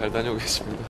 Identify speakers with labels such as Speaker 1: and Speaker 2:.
Speaker 1: 잘 다녀오겠습니다.